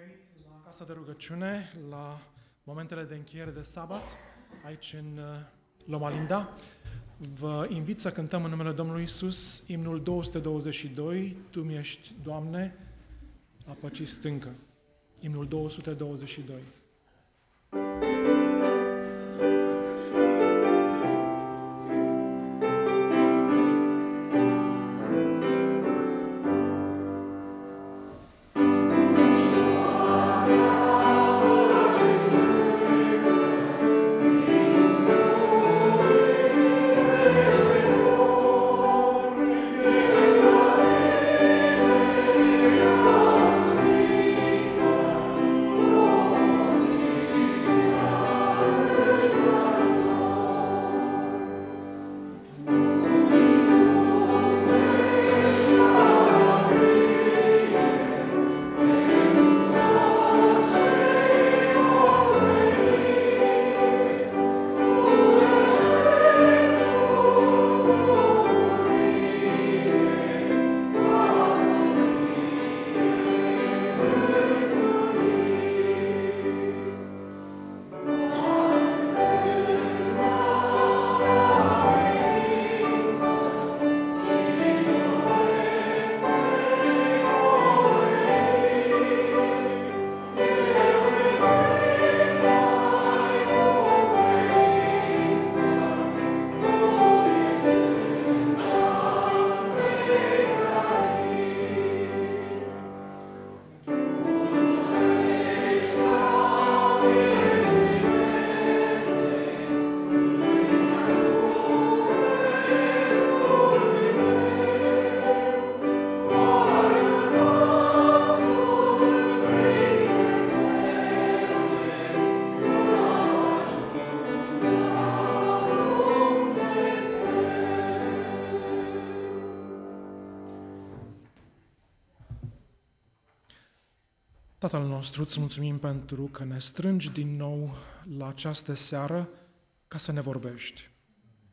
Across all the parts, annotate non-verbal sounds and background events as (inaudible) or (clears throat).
venit la Casa de Rugăciune, la momentele de încheiere de sabat, aici în uh, Loma Linda. Vă invit să cântăm în numele Domnului Isus imnul 222, Tu mi ești, Doamne, a păcii stâncă. Imnul 222. Tatăl nostru, îți mulțumim pentru că ne strângi din nou la această seară ca să ne vorbești.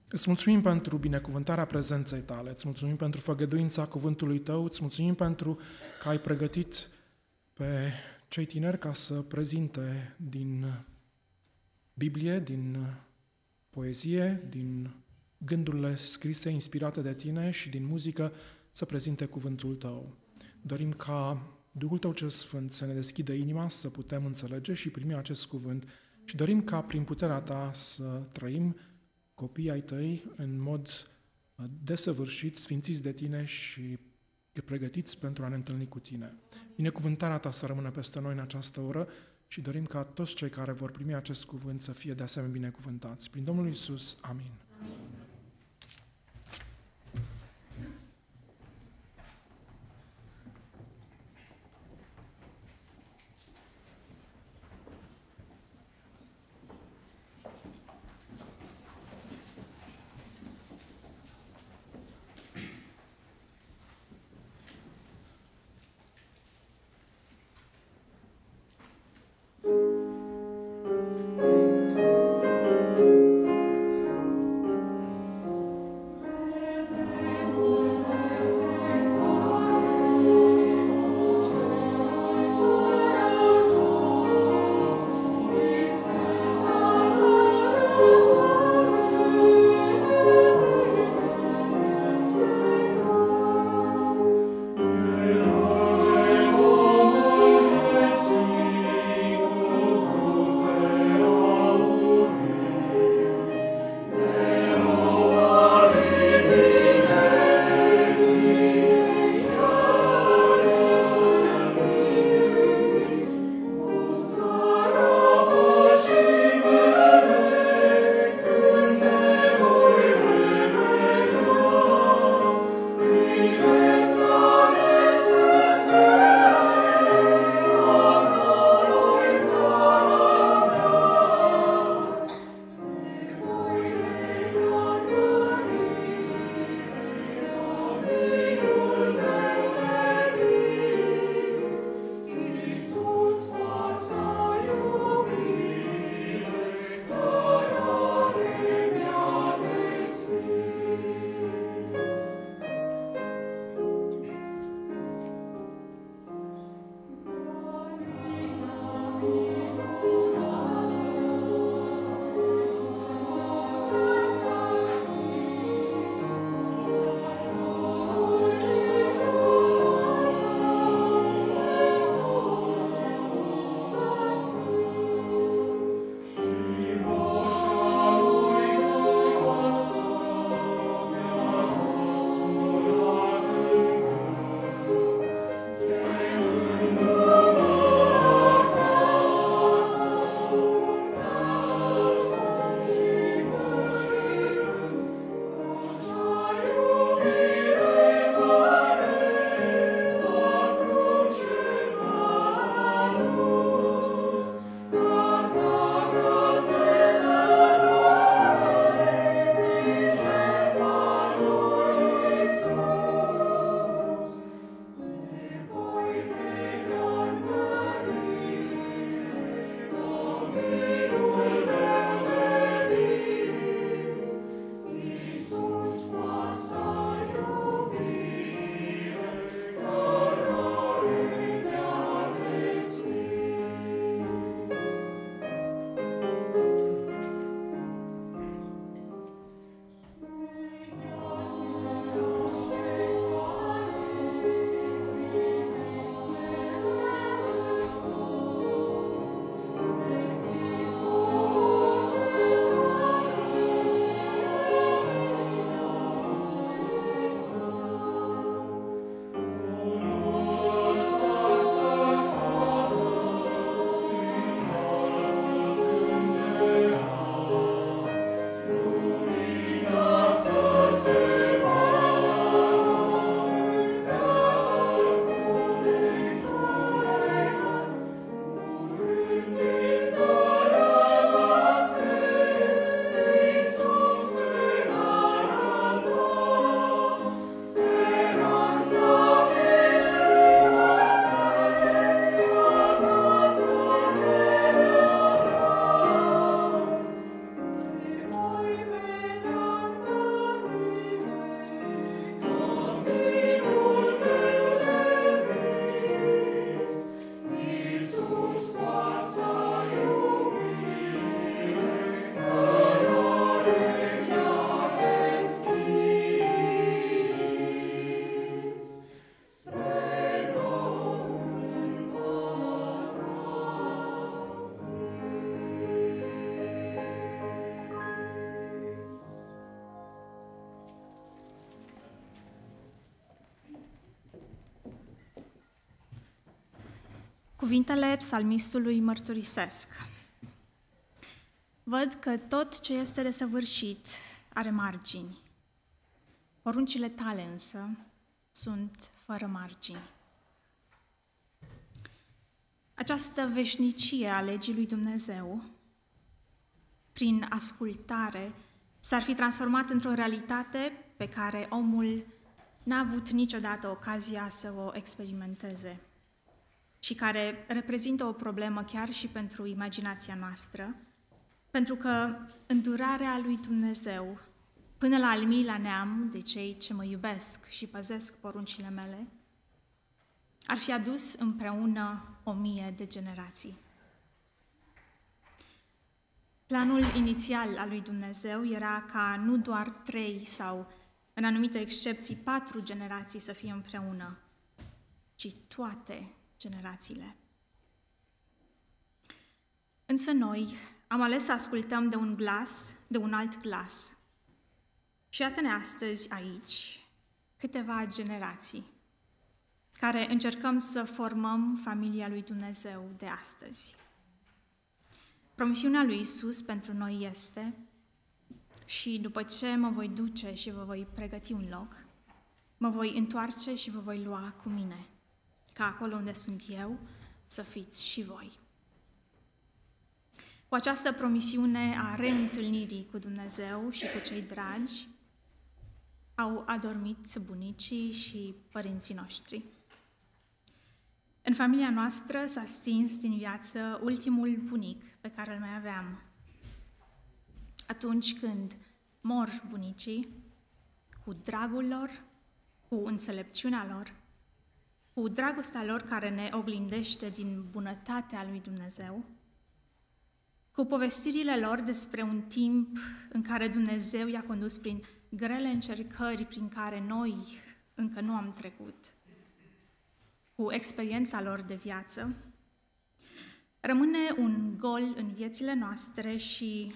Îți mulțumim pentru binecuvântarea prezenței tale, îți mulțumim pentru făgăduința cuvântului tău, îți mulțumim pentru că ai pregătit pe cei tineri ca să prezinte din Biblie, din poezie, din gândurile scrise, inspirate de tine și din muzică, să prezinte cuvântul tău. Dorim ca Duhul Tău cel Sfânt să ne deschidă inima, să putem înțelege și primi acest cuvânt și dorim ca prin puterea Ta să trăim copiii ai Tăi în mod uh, desăvârșit, sfințiți de Tine și pregătiți pentru a ne întâlni cu Tine. Binecuvântarea Ta să rămână peste noi în această oră și dorim ca toți cei care vor primi acest cuvânt să fie de asemenea binecuvântați. Prin Domnul Isus, amin. amin. Cuvintele psalmistului mărturisesc. Văd că tot ce este desăvârșit are margini. Poruncile tale însă sunt fără margini. Această veșnicie a legii lui Dumnezeu, prin ascultare, s-ar fi transformat într-o realitate pe care omul n-a avut niciodată ocazia să o experimenteze și care reprezintă o problemă chiar și pentru imaginația noastră, pentru că îndurarea lui Dumnezeu până la al miilea neam de cei ce mă iubesc și păzesc poruncile mele, ar fi adus împreună o mie de generații. Planul inițial al lui Dumnezeu era ca nu doar trei sau, în anumite excepții, patru generații să fie împreună, ci toate generațiile. Însă noi am ales să ascultăm de un glas, de un alt glas. Și iată-ne astăzi aici, câteva generații, care încercăm să formăm familia lui Dumnezeu de astăzi. Promisiunea lui Isus pentru noi este și după ce mă voi duce și vă voi pregăti un loc, mă voi întoarce și vă voi lua cu mine – ca acolo unde sunt eu să fiți și voi. Cu această promisiune a reîntâlnirii cu Dumnezeu și cu cei dragi, au adormit bunicii și părinții noștri. În familia noastră s-a stins din viață ultimul bunic pe care îl mai aveam. Atunci când mor bunicii, cu dragul lor, cu înțelepciunea lor, cu dragostea lor care ne oglindește din bunătatea lui Dumnezeu, cu povestirile lor despre un timp în care Dumnezeu i-a condus prin grele încercări prin care noi încă nu am trecut, cu experiența lor de viață, rămâne un gol în viețile noastre și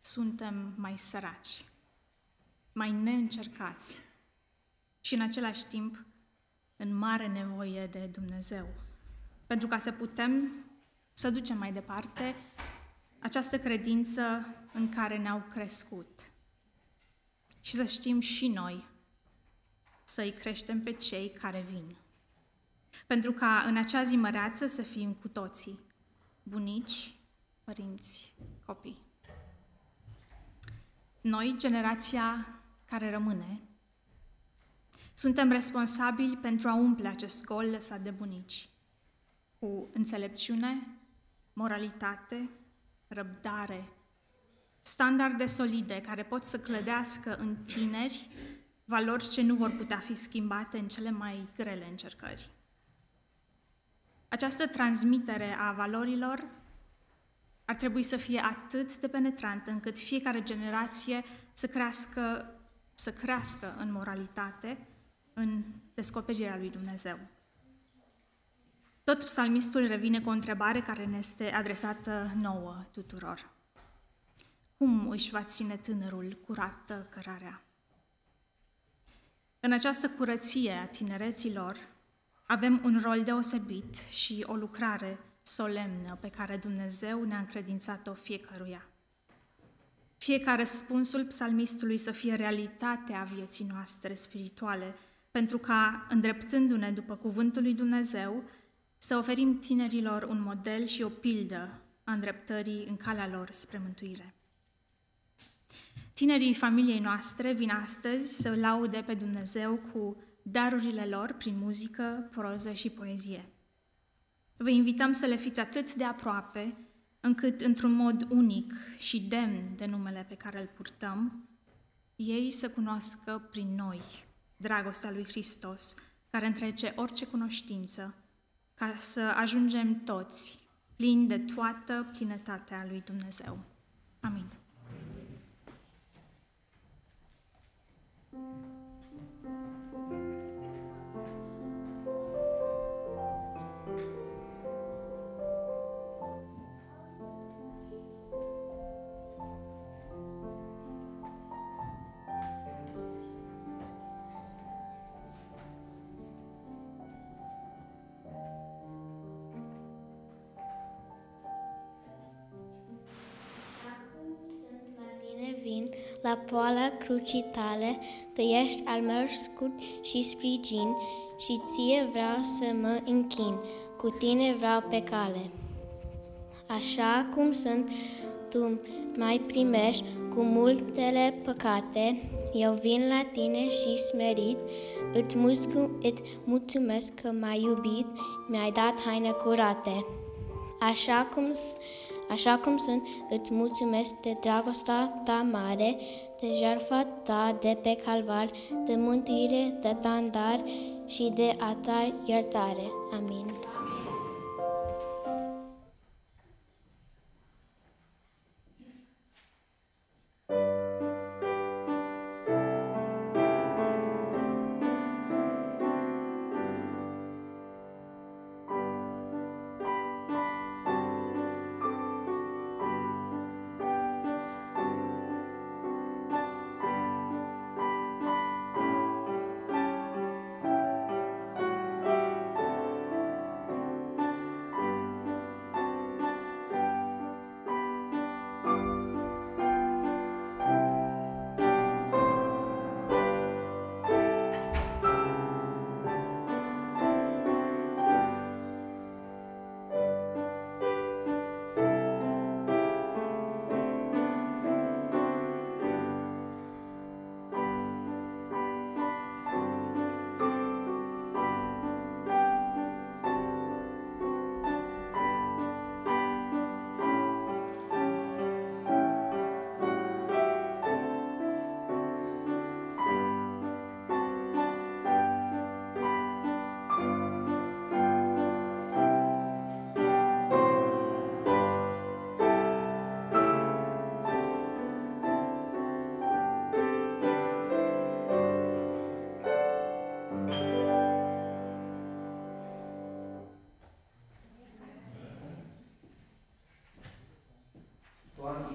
suntem mai săraci, mai neîncercați și în același timp în mare nevoie de Dumnezeu. Pentru ca să putem să ducem mai departe această credință în care ne-au crescut. Și să știm și noi să-i creștem pe cei care vin. Pentru ca în acea zi măreață să fim cu toții, bunici, părinți, copii. Noi, generația care rămâne, suntem responsabili pentru a umple acest gol lăsat de bunici, cu înțelepciune, moralitate, răbdare, standarde solide care pot să clădească în tineri valori ce nu vor putea fi schimbate în cele mai grele încercări. Această transmitere a valorilor ar trebui să fie atât de penetrantă încât fiecare generație să crească, să crească în moralitate, în descoperirea lui Dumnezeu. Tot psalmistul revine cu o întrebare care ne este adresată nouă tuturor. Cum își va ține tânărul curată cărarea? În această curăție a tinereților avem un rol deosebit și o lucrare solemnă pe care Dumnezeu ne-a încredințat-o fiecăruia. Fie ca răspunsul psalmistului să fie realitatea vieții noastre spirituale, pentru ca, îndreptându-ne după cuvântul lui Dumnezeu, să oferim tinerilor un model și o pildă a îndreptării în calea lor spre mântuire. Tinerii familiei noastre vin astăzi să laude pe Dumnezeu cu darurile lor prin muzică, proză și poezie. Vă invităm să le fiți atât de aproape, încât, într-un mod unic și demn de numele pe care îl purtăm, ei să cunoască prin noi dragostea lui Hristos, care întrece orice cunoștință, ca să ajungem toți plini de toată plinătatea lui Dumnezeu. Amin. La poala crucii tale, tu ești al meu scut și sprijin, și ție vreau să mă închin, cu tine vreau pe cale. Așa cum sunt, tu mai primești cu multele păcate, eu vin la tine și smerit, îți, muscu, îți mulțumesc că m-ai iubit, mi-ai dat haine curate. Așa cum, așa cum sunt, îți mulțumesc de dragostea ta mare, de jertfa ta de pe calvar, de mântuire, de tandar și de a ta iertare. Amin.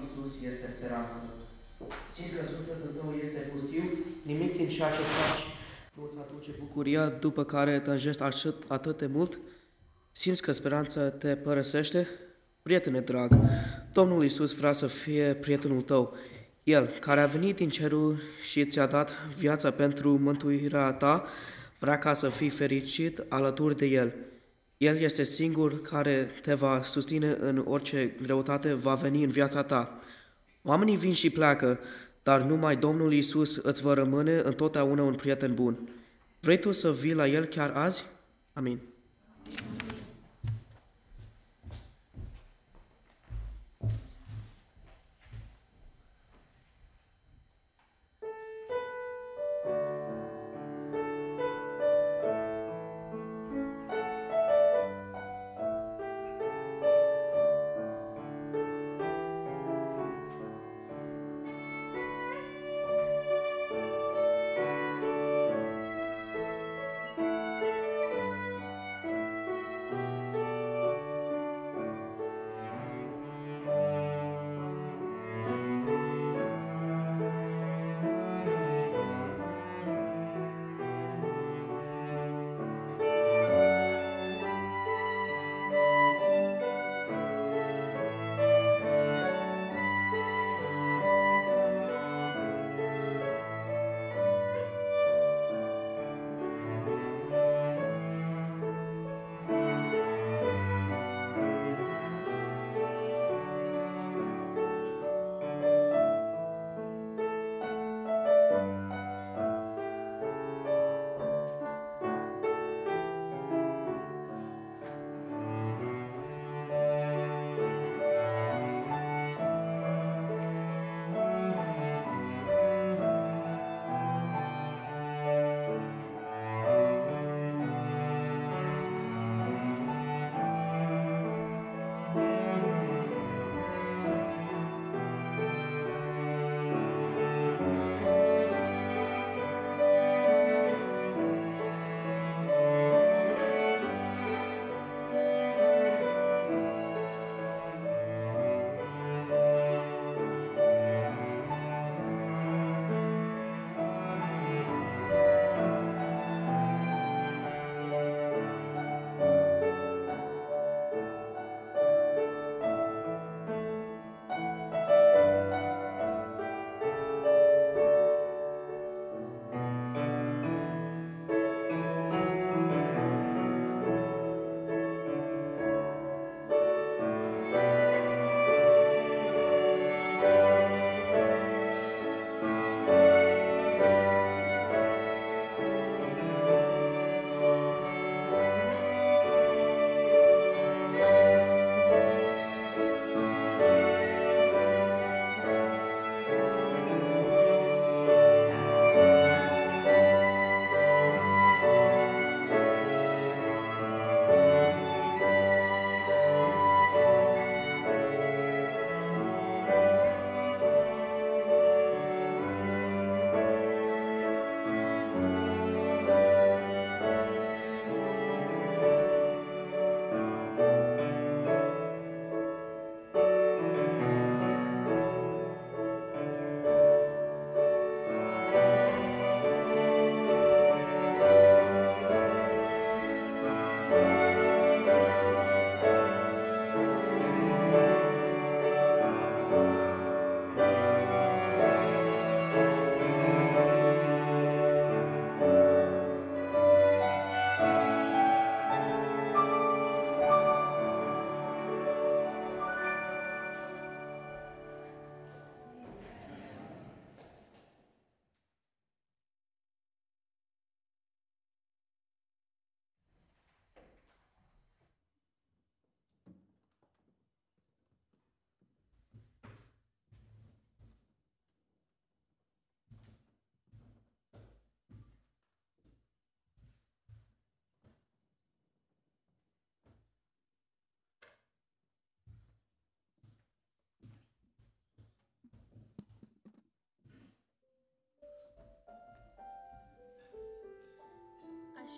Isus este speranța. Simți că sufletul tău este pustiu, nimic din ceea ce faci nu îți aduce bucuria după care tânjești atât, atât de mult? Simți că speranța te părăsește? Prietene drag, Domnul Isus vrea să fie prietenul tău. El, care a venit din cerul și ți-a dat viața pentru mântuirea ta, vrea ca să fii fericit alături de El. El este singur care te va susține în orice greutate va veni în viața ta. Oamenii vin și pleacă, dar numai Domnul Isus îți va rămâne întotdeauna un prieten bun. Vrei tu să vii la El chiar azi? Amin.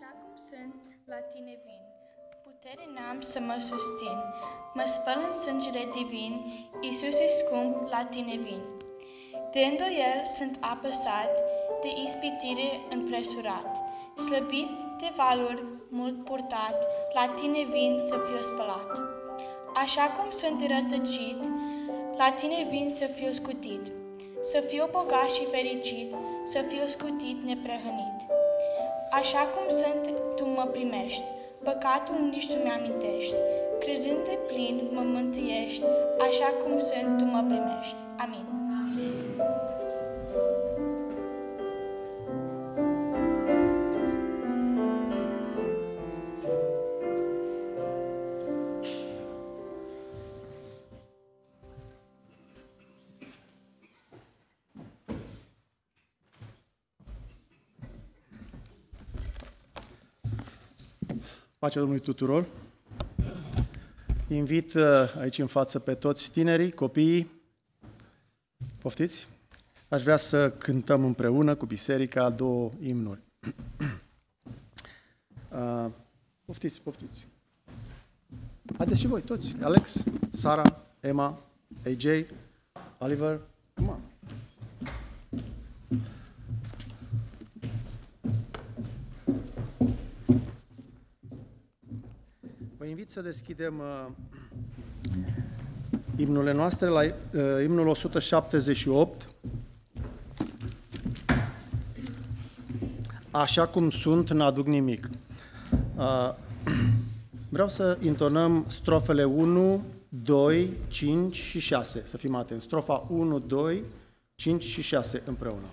Așa cum sunt, la tine vin. Putere n-am să mă susțin. Mă spăl în sângele divin, Iisuse scump, la tine vin. De îndoiel sunt apăsat, de ispitire împresurat, slăbit de valuri mult purtat, la tine vin să fiu spălat. Așa cum sunt rătăcit, la tine vin să fiu scutit, să fiu bogat și fericit, să fiu scutit neprehănit. Așa cum sunt, tu mă primești, păcatul nici tu mi-amintești. Crezând de plin, mă mântuiești, așa cum sunt, tu mă primești. Amin. Pacea Domnului tuturor! Invit uh, aici în față pe toți tinerii, copiii. Poftiți? Aș vrea să cântăm împreună cu biserica două imnuri. (clears throat) Uh, poftiți, poftiți. Haideți și voi toți. Alex, Sara, Emma, AJ, Oliver. Come on. Să deschidem uh, imnurile noastre la uh, imnul 178. Așa cum sunt, n-aduc nimic. Uh, vreau să intonăm strofele 1, 2, 5 și 6. Să fim atenți. Strofa 1, 2, 5 și 6 împreună.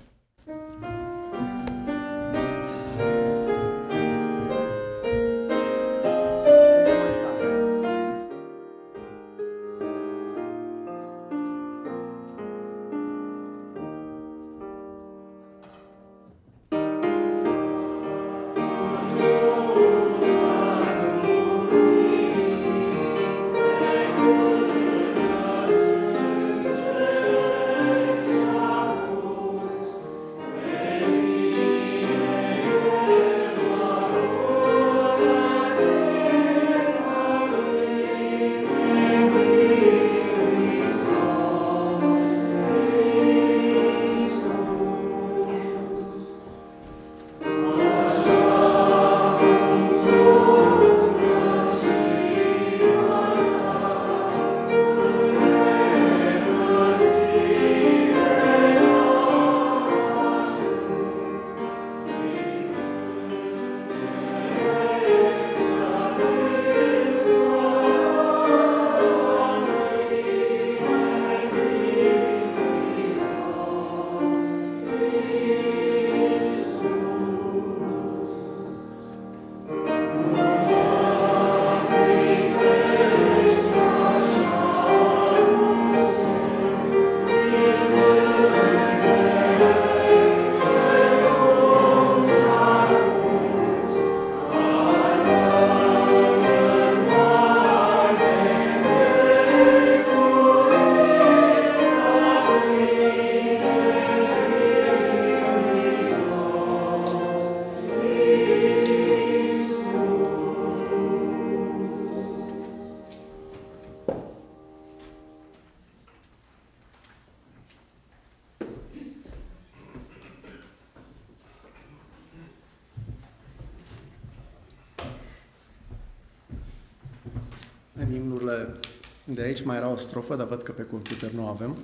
Imnurile de aici mai era o strofă, dar văd că pe computer nu avem.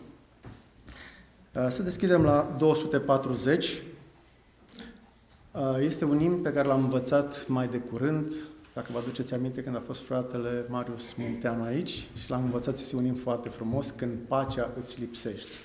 Uh, Să deschidem la 240. Uh, Este un imn pe care l-am învățat mai de curând, dacă vă aduceți aminte când a fost fratele Marius Munteanu aici și l-am învățat, este un imn foarte frumos, când pacea îți lipsește.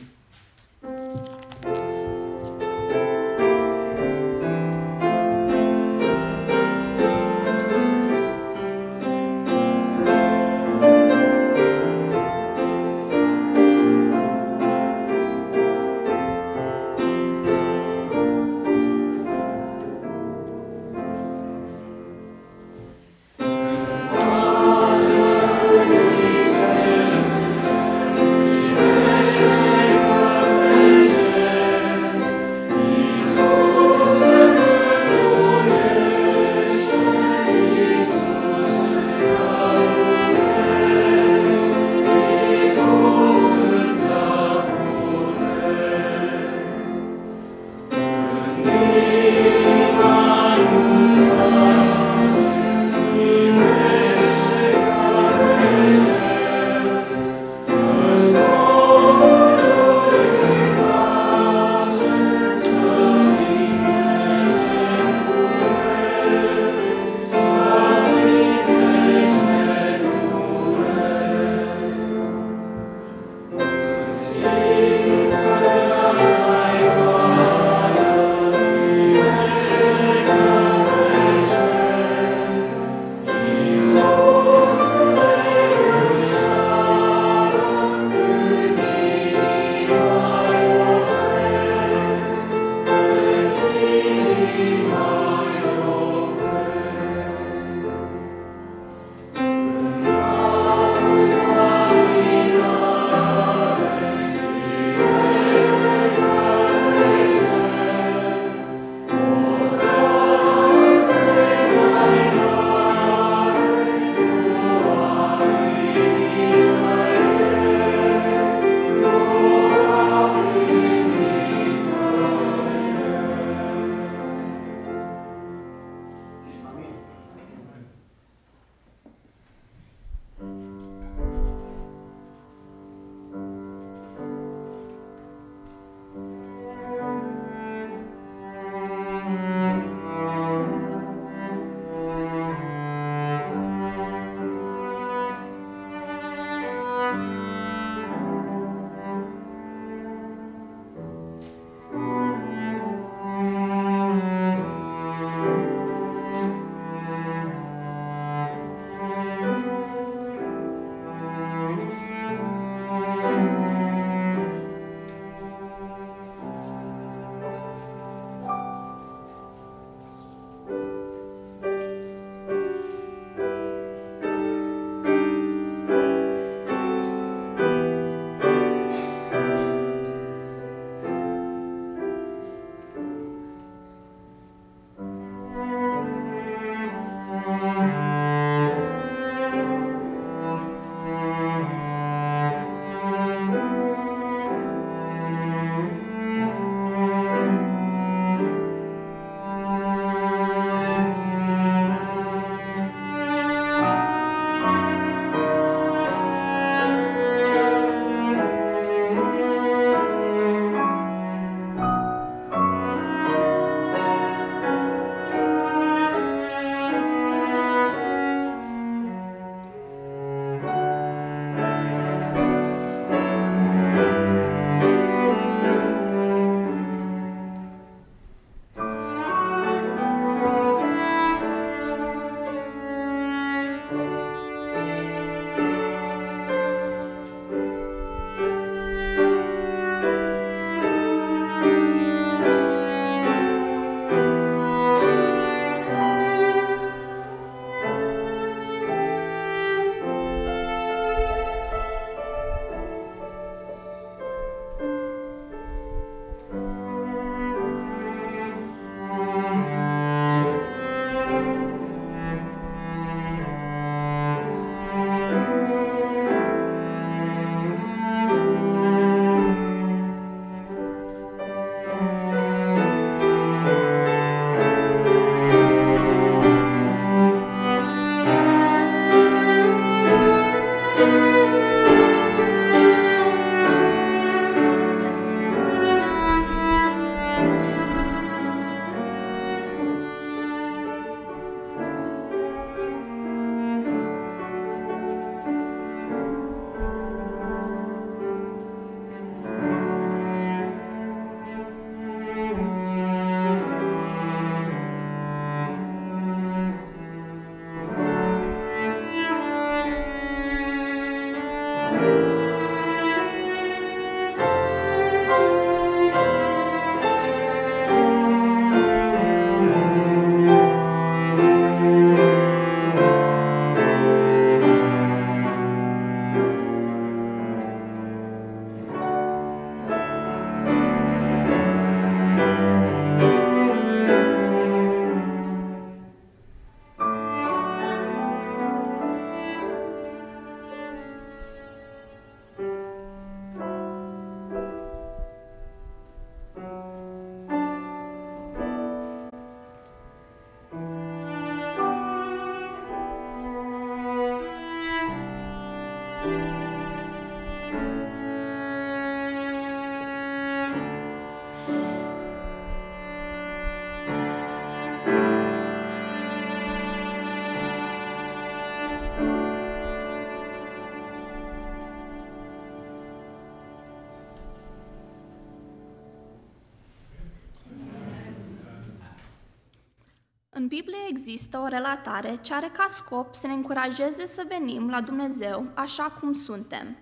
Biblie există o relatare ce are ca scop să ne încurajeze să venim la Dumnezeu așa cum suntem.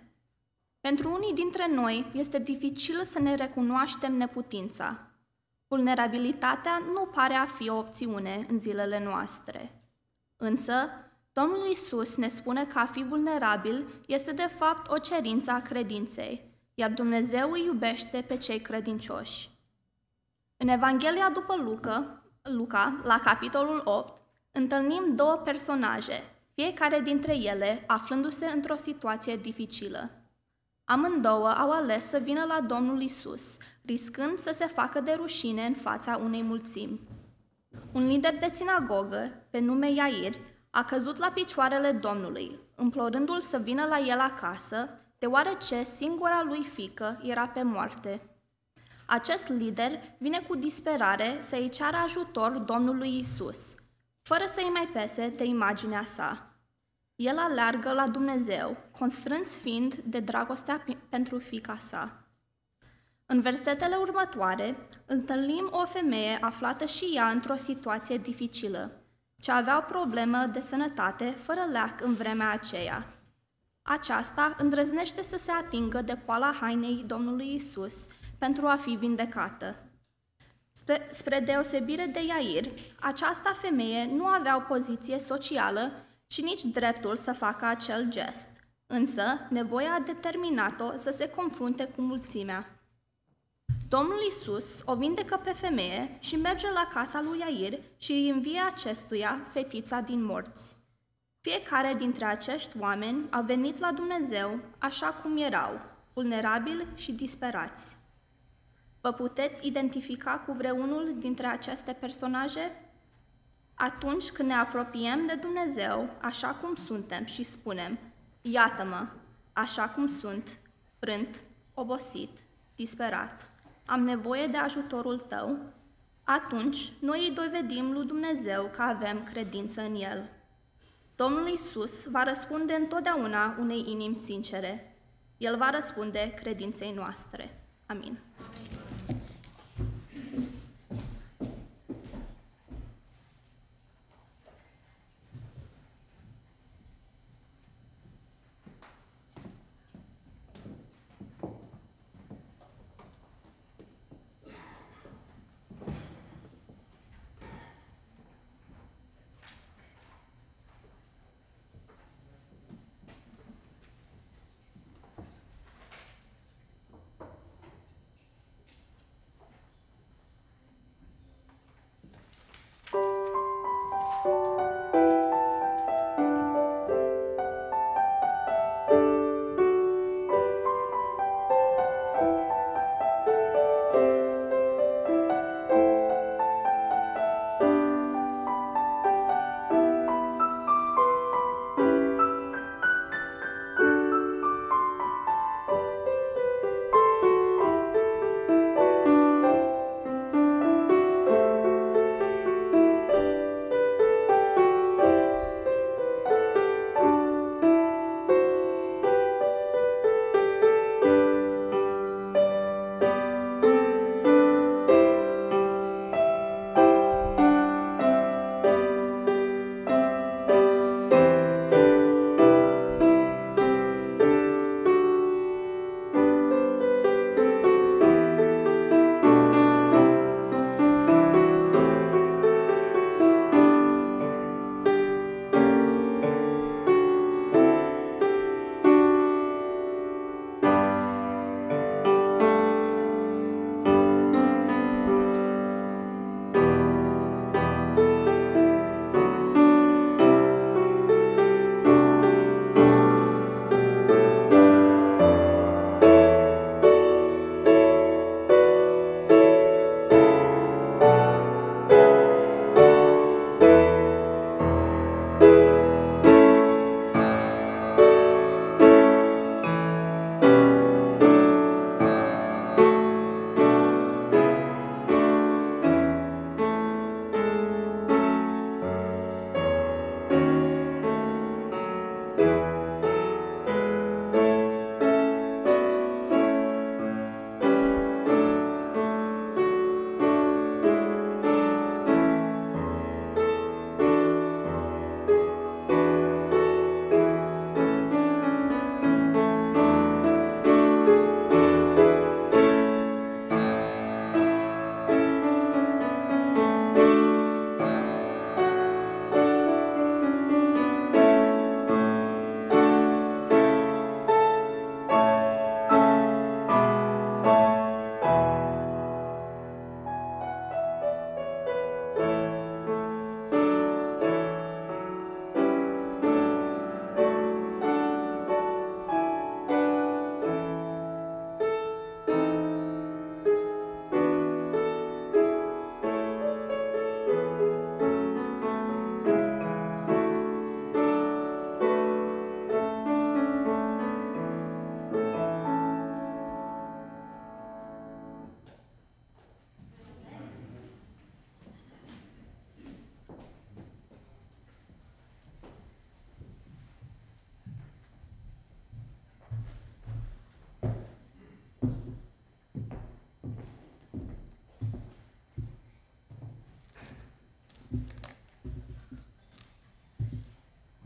Pentru unii dintre noi este dificil să ne recunoaștem neputința. Vulnerabilitatea nu pare a fi o opțiune în zilele noastre. Însă, Domnul Isus ne spune că a fi vulnerabil este de fapt o cerință a credinței, iar Dumnezeu îi iubește pe cei credincioși. În Evanghelia după Luca, Luca, la capitolul 8, întâlnim două personaje, fiecare dintre ele aflându-se într-o situație dificilă. Amândouă au ales să vină la Domnul Isus, riscând să se facă de rușine în fața unei mulțimi. Un lider de sinagogă, pe nume Iair, a căzut la picioarele Domnului, implorându-l să vină la el acasă, deoarece singura lui fică era pe moarte. Acest lider vine cu disperare să-i ceară ajutor Domnului Isus, fără să-i mai pese de imaginea sa. El aleargă la Dumnezeu, constrâns fiind de dragostea pentru fica sa. În versetele următoare, întâlnim o femeie aflată și ea într-o situație dificilă, ce avea o problemă de sănătate fără leac în vremea aceea. Aceasta îndrăznește să se atingă de poala hainei Domnului Isus pentru a fi vindecată. Spre deosebire de Iair, aceasta femeie nu avea o poziție socială și nici dreptul să facă acel gest, însă nevoia a determinat-o să se confrunte cu mulțimea. Domnul Isus o vindecă pe femeie și merge la casa lui Iair și îi învie acestuia fetița din morți. Fiecare dintre acești oameni a venit la Dumnezeu așa cum erau, vulnerabili și disperați. Vă puteți identifica cu vreunul dintre aceste personaje? Atunci când ne apropiem de Dumnezeu, așa cum suntem și spunem, Iată-mă, așa cum sunt, frânt, obosit, disperat, am nevoie de ajutorul Tău, atunci noi îi dovedim lui Dumnezeu că avem credință în El. Domnul Isus va răspunde întotdeauna unei inimi sincere. El va răspunde credinței noastre. Amin.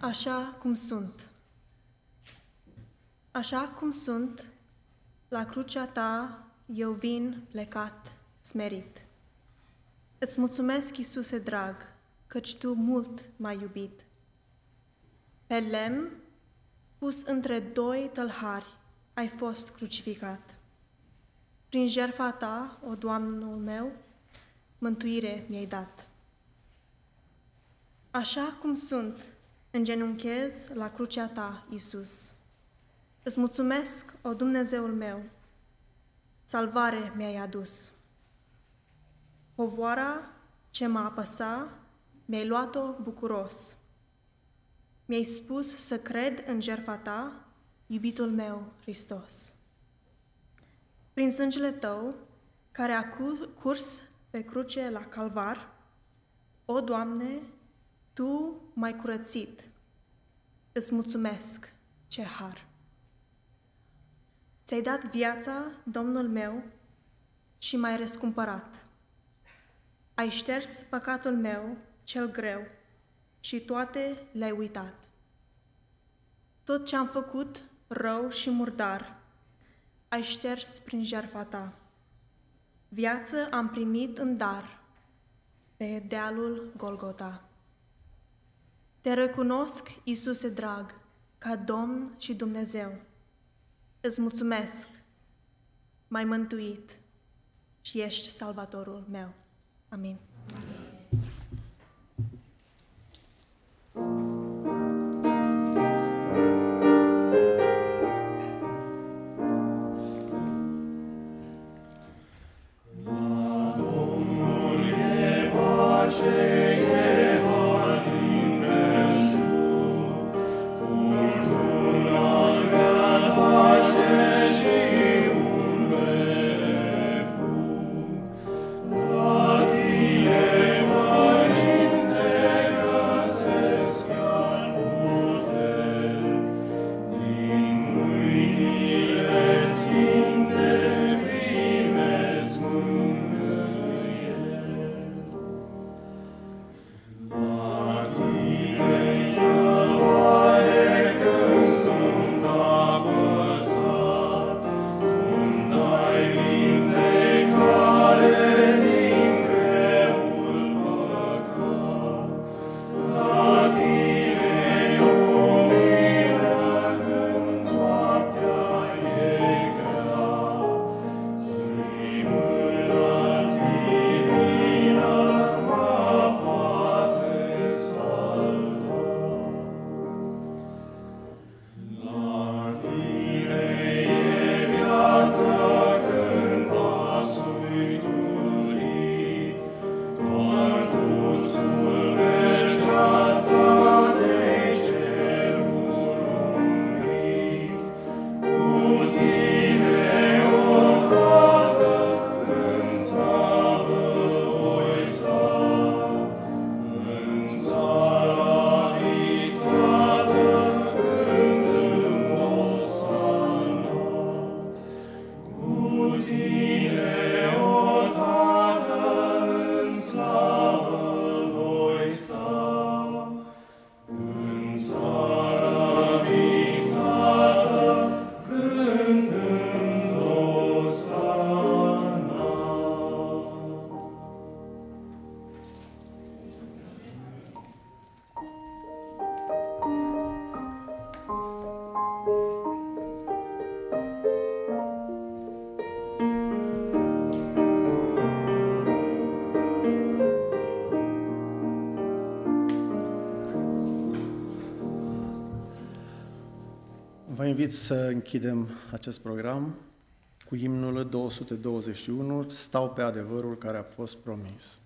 Așa cum sunt. Așa cum sunt, la crucea ta eu vin plecat, smerit. Îți mulțumesc, Iisuse drag, căci tu mult m-ai iubit. Pe lemn, pus între doi tălhari, ai fost crucificat. Prin jertfa ta, o Doamnul meu, mântuire mi-ai dat. Așa cum sunt, îngenunchez la crucea ta, Iisus. Îți mulțumesc, o Dumnezeul meu, salvare mi-ai adus. Povoara ce mă apăsa, mi-ai luat-o bucuros. Mi-ai spus să cred în jertfa ta, iubitul meu, Hristos. Prin sângele tău, care a curs pe cruce la calvar, o, Doamne, Tu m-ai curățit. Îți mulțumesc, ce har! Ți-ai dat viața, Domnul meu, și m-ai răscumpărat. Ai șters păcatul meu, cel greu, și toate le-ai uitat. Tot ce am făcut, rău și murdar, ai șters prin jertfa ta. Viață am primit în dar pe dealul Golgota. Te recunosc, Iisuse drag, ca Domn și Dumnezeu. Îți mulțumesc, m-ai mântuit și ești salvatorul meu. Amin. Amin. Invit să închidem acest program cu imnul 221, Stau pe adevărul care a fost promis.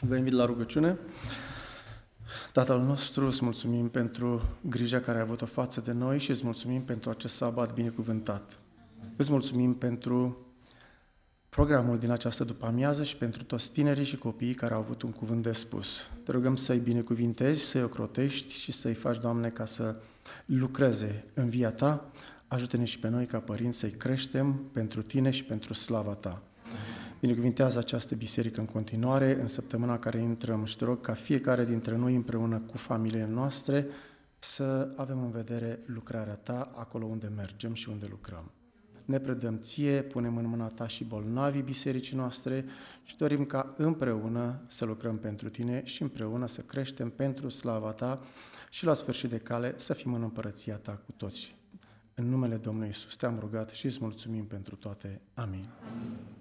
Vă invit la rugăciune. Tatăl nostru, îți mulțumim pentru grija care ai avut-o față de noi și îți mulțumim pentru acest sabat binecuvântat. Îți mulțumim pentru programul din această după-amiază și pentru toți tinerii și copiii care au avut un cuvânt de spus. Te rugăm să-i binecuvintezi, să-i ocrotești și să-i faci, Doamne, ca să lucreze în via Ta. Ajută-ne și pe noi ca părinți să-i creștem pentru Tine și pentru slava Ta. Binecuvintează această biserică în continuare, în săptămâna care intrăm și te rog ca fiecare dintre noi împreună cu familiile noastre să avem în vedere lucrarea Ta acolo unde mergem și unde lucrăm. Ne predăm ție, punem în mâna ta și bolnavii bisericii noastre și dorim ca împreună să lucrăm pentru tine și împreună să creștem pentru slava ta și la sfârșit de cale să fim în împărăția ta cu toți. În numele Domnului Isus te-am rugat și îți mulțumim pentru toate. Amin. Amin.